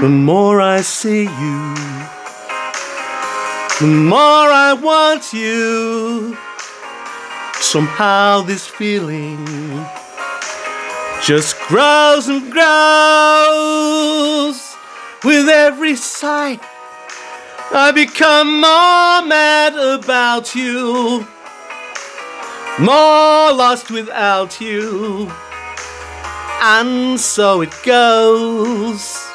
The more I see you, the more I want you. Somehow this feeling just grows and grows with every sight. I become more mad about you, more lost without you, and so it goes.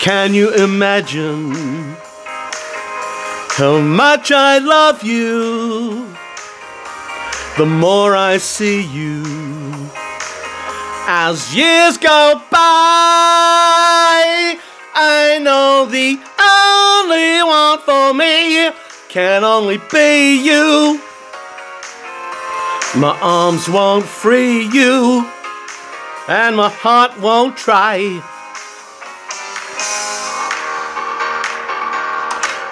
Can you imagine how much I love you? The more I see you as years go by, I know the only one for me can only be you. My arms won't free you, and my heart won't try.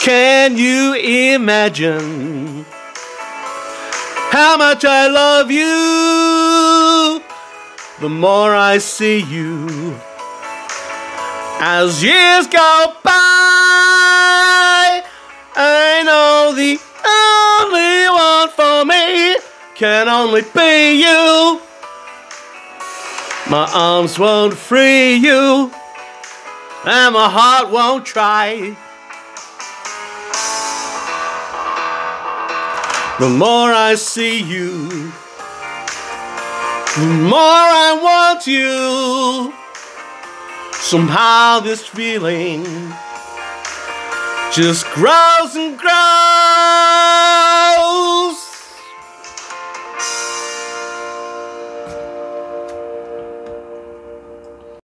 Can you imagine how much I love you? The more I see you as years go by, I know the only one for me can only be you. My arms won't free you, and my heart won't try. The more I see you, the more I want you. Somehow this feeling just grows and grows